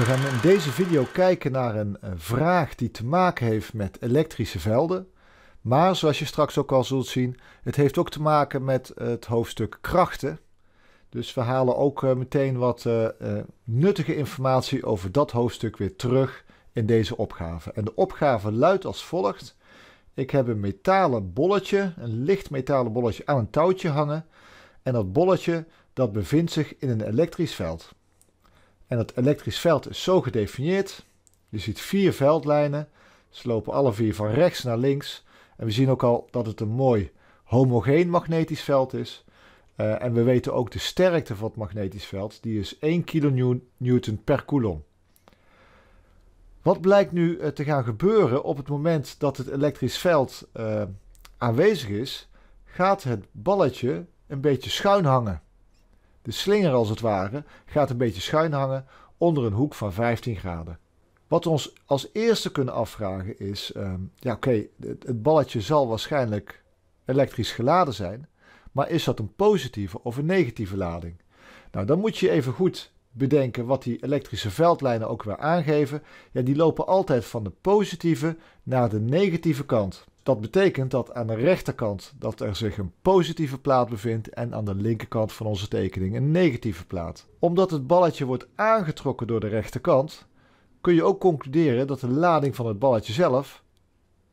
We gaan in deze video kijken naar een vraag die te maken heeft met elektrische velden. Maar zoals je straks ook al zult zien, het heeft ook te maken met het hoofdstuk krachten. Dus we halen ook eh, meteen wat uh, nuttige informatie over dat hoofdstuk weer terug in deze opgave. En de opgave luidt als volgt. Ik heb een metalen bolletje, een licht metalen bolletje aan een touwtje hangen. En dat bolletje dat bevindt zich in een elektrisch veld. En dat elektrisch veld is zo gedefinieerd. Je ziet vier veldlijnen. Ze lopen alle vier van rechts naar links. En we zien ook al dat het een mooi homogeen magnetisch veld is. Uh, en we weten ook de sterkte van het magnetisch veld. Die is 1 kN per coulomb. Wat blijkt nu uh, te gaan gebeuren op het moment dat het elektrisch veld uh, aanwezig is? Gaat het balletje een beetje schuin hangen. De slinger als het ware gaat een beetje schuin hangen onder een hoek van 15 graden. Wat we ons als eerste kunnen afvragen is, um, ja oké, het balletje zal waarschijnlijk elektrisch geladen zijn, maar is dat een positieve of een negatieve lading? Nou, dan moet je even goed bedenken wat die elektrische veldlijnen ook weer aangeven. Ja, die lopen altijd van de positieve naar de negatieve kant. Dat betekent dat aan de rechterkant dat er zich een positieve plaat bevindt en aan de linkerkant van onze tekening een negatieve plaat. Omdat het balletje wordt aangetrokken door de rechterkant, kun je ook concluderen dat de lading van het balletje zelf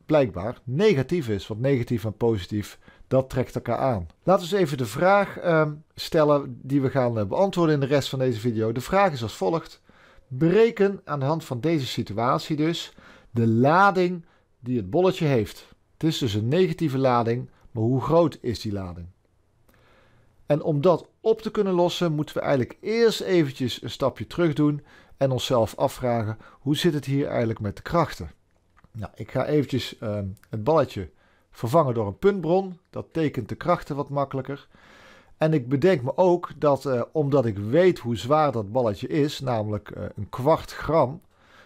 blijkbaar negatief is. Want negatief en positief, dat trekt elkaar aan. Laten we eens even de vraag uh, stellen die we gaan uh, beantwoorden in de rest van deze video. De vraag is als volgt. Bereken aan de hand van deze situatie dus de lading die het bolletje heeft. Het is dus een negatieve lading, maar hoe groot is die lading? En om dat op te kunnen lossen, moeten we eigenlijk eerst eventjes een stapje terug doen en onszelf afvragen, hoe zit het hier eigenlijk met de krachten? Nou, ik ga eventjes uh, het balletje vervangen door een puntbron. Dat tekent de krachten wat makkelijker. En ik bedenk me ook dat, uh, omdat ik weet hoe zwaar dat balletje is, namelijk uh, een kwart gram,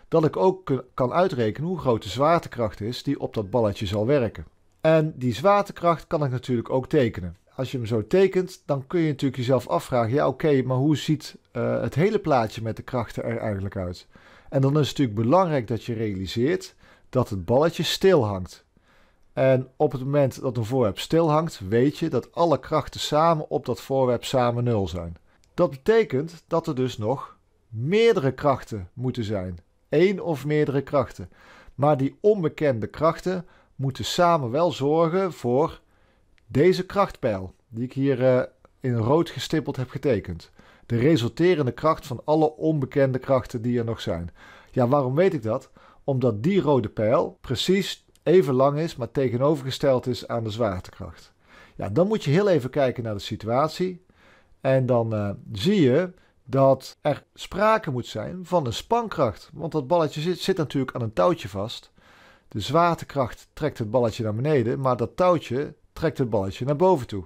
dat ik ook kan uitrekenen hoe groot de zwaartekracht is die op dat balletje zal werken. En die zwaartekracht kan ik natuurlijk ook tekenen. Als je hem zo tekent, dan kun je natuurlijk jezelf afvragen: ja, oké, maar hoe ziet uh, het hele plaatje met de krachten er eigenlijk uit? En dan is het natuurlijk belangrijk dat je realiseert dat het balletje stil hangt. En op het moment dat een voorwerp stil hangt, weet je dat alle krachten samen op dat voorwerp samen nul zijn. Dat betekent dat er dus nog meerdere krachten moeten zijn. Eén of meerdere krachten. Maar die onbekende krachten moeten samen wel zorgen voor deze krachtpijl, die ik hier uh, in rood gestippeld heb getekend. De resulterende kracht van alle onbekende krachten die er nog zijn. Ja, waarom weet ik dat? Omdat die rode pijl precies even lang is, maar tegenovergesteld is aan de zwaartekracht. Ja, dan moet je heel even kijken naar de situatie. En dan uh, zie je dat er sprake moet zijn van een spankracht. Want dat balletje zit, zit natuurlijk aan een touwtje vast. De zwaartekracht trekt het balletje naar beneden, maar dat touwtje trekt het balletje naar boven toe.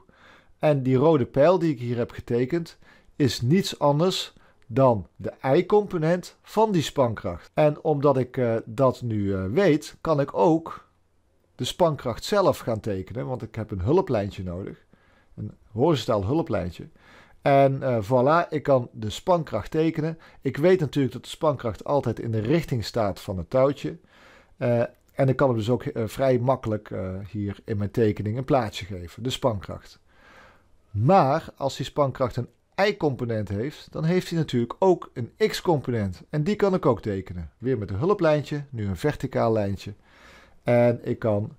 En die rode pijl die ik hier heb getekend is niets anders dan de y-component van die spankracht. En omdat ik uh, dat nu uh, weet, kan ik ook de spankracht zelf gaan tekenen, want ik heb een hulplijntje nodig. Een horizontaal hulplijntje. En uh, voilà, ik kan de spankracht tekenen. Ik weet natuurlijk dat de spankracht altijd in de richting staat van het touwtje. Uh, en ik kan hem dus ook uh, vrij makkelijk hier in mijn tekening een plaatsje geven, de spankracht. Maar als die spankracht een y-component heeft, dan heeft hij natuurlijk ook een x-component. En die kan ik ook tekenen. Weer met een hulplijntje, nu een verticaal lijntje. En ik kan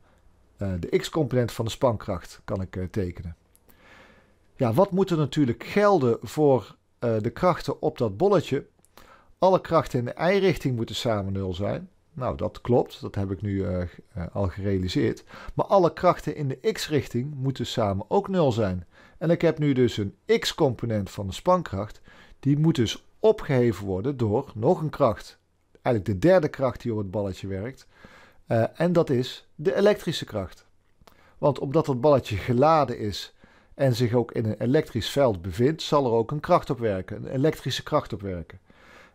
uh, de x-component van de spankracht kan ik, uh, tekenen. Ja, wat moet er natuurlijk gelden voor uh, de krachten op dat bolletje? Alle krachten in de y-richting moeten samen nul zijn. Nou, dat klopt, dat heb ik nu al gerealiseerd. Maar alle krachten in de x-richting moeten samen ook nul zijn. En ik heb nu dus een x-component van de spankracht. Die moet dus opgeheven worden door nog een kracht. Eigenlijk de derde kracht die op het balletje werkt. Uh, en dat is de elektrische kracht. Want omdat het balletje geladen is en zich ook in een elektrisch veld bevindt, zal er ook een kracht op werken, een elektrische kracht op werken.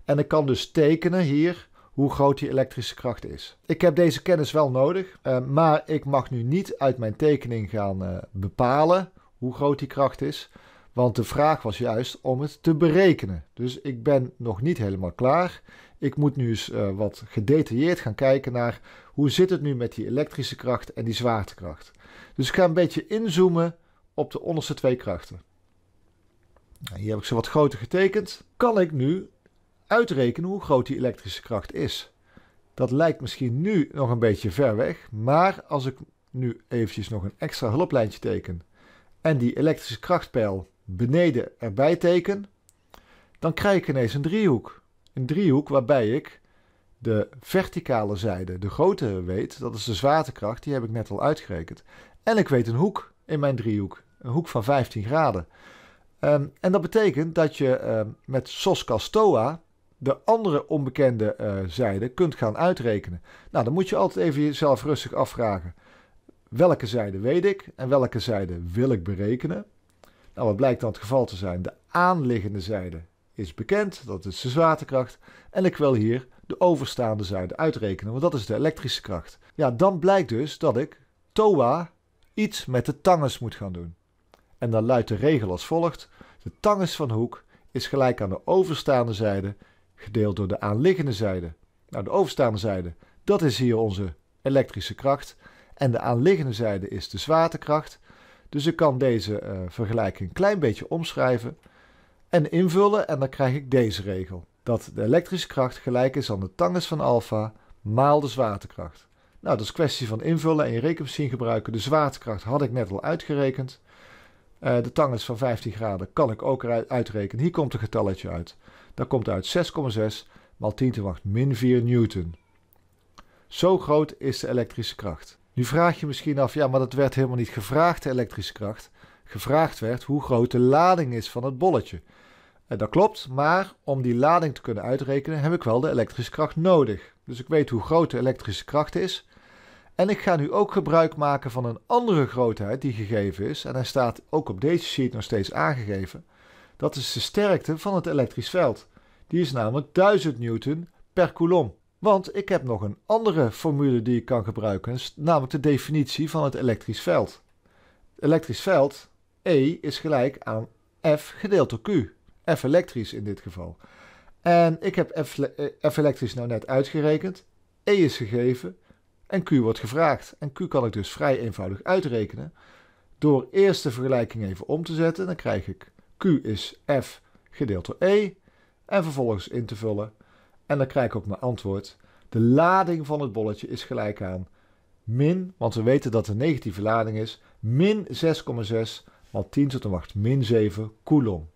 En ik kan dus tekenen hier hoe groot die elektrische kracht is. Ik heb deze kennis wel nodig, uh, maar ik mag nu niet uit mijn tekening gaan uh, bepalen hoe groot die kracht is. Want de vraag was juist om het te berekenen. Dus ik ben nog niet helemaal klaar. Ik moet nu eens uh, wat gedetailleerd gaan kijken naar hoe zit het nu met die elektrische kracht en die zwaartekracht. Dus ik ga een beetje inzoomen op de onderste twee krachten. Nou, hier heb ik ze wat groter getekend. Kan ik nu uitrekenen hoe groot die elektrische kracht is? Dat lijkt misschien nu nog een beetje ver weg, maar als ik nu eventjes nog een extra hulplijntje teken en die elektrische krachtpeil beneden erbij teken, dan krijg ik ineens een driehoek. Een driehoek waarbij ik de verticale zijde, de grootte weet, dat is de zwaartekracht, die heb ik net al uitgerekend. En ik weet een hoek in mijn driehoek, een hoek van 15 graden. Um, en dat betekent dat je um, met Soskastoa de andere onbekende uh, zijde kunt gaan uitrekenen. Nou, dan moet je altijd even jezelf rustig afvragen. Welke zijde weet ik en welke zijde wil ik berekenen? Nou, wat blijkt dan het geval te zijn? De aanliggende zijde is bekend, dat is de zwaartekracht. En ik wil hier de overstaande zijde uitrekenen, want dat is de elektrische kracht. Ja, dan blijkt dus dat ik TOA iets met de tangens moet gaan doen. En dan luidt de regel als volgt: de tangens van hoek is gelijk aan de overstaande zijde gedeeld door de aanliggende zijde. Nou, de overstaande zijde, dat is hier onze elektrische kracht. En de aanliggende zijde is de zwaartekracht. Dus ik kan deze uh, vergelijking een klein beetje omschrijven en invullen en dan krijg ik deze regel. Dat de elektrische kracht gelijk is aan de tangens van alfa maal de zwaartekracht. Nou, dat is kwestie van invullen en je rekenmachine gebruiken. De zwaartekracht had ik net al uitgerekend. Uh, de tangens van 15 graden kan ik ook uitrekenen. Hier komt een getalletje uit. Dat komt uit 6,6 maal 10 te 8 min 4 newton. Zo groot is de elektrische kracht. Nu vraag je misschien af, ja, maar dat werd helemaal niet gevraagd, de elektrische kracht. Gevraagd werd hoe groot de lading is van het bolletje. En dat klopt, maar om die lading te kunnen uitrekenen heb ik wel de elektrische kracht nodig. Dus ik weet hoe groot de elektrische kracht is. En ik ga nu ook gebruik maken van een andere grootheid die gegeven is. En hij staat ook op deze sheet nog steeds aangegeven. Dat is de sterkte van het elektrisch veld. Die is namelijk 1000 newton per coulomb. Want ik heb nog een andere formule die ik kan gebruiken, namelijk de definitie van het elektrisch veld. Elektrisch veld, E, is gelijk aan F gedeeld door Q. F elektrisch in dit geval. En ik heb F, eh, F elektrisch nou net uitgerekend. E is gegeven en Q wordt gevraagd. En Q kan ik dus vrij eenvoudig uitrekenen. Door eerst de vergelijking even om te zetten, dan krijg ik Q is F gedeeld door E. En vervolgens in te vullen. En dan krijg ik ook mijn antwoord. De lading van het bolletje is gelijk aan min, want we weten dat de negatieve lading is, min 6,6 maal 10 tot de macht min 7 coulomb.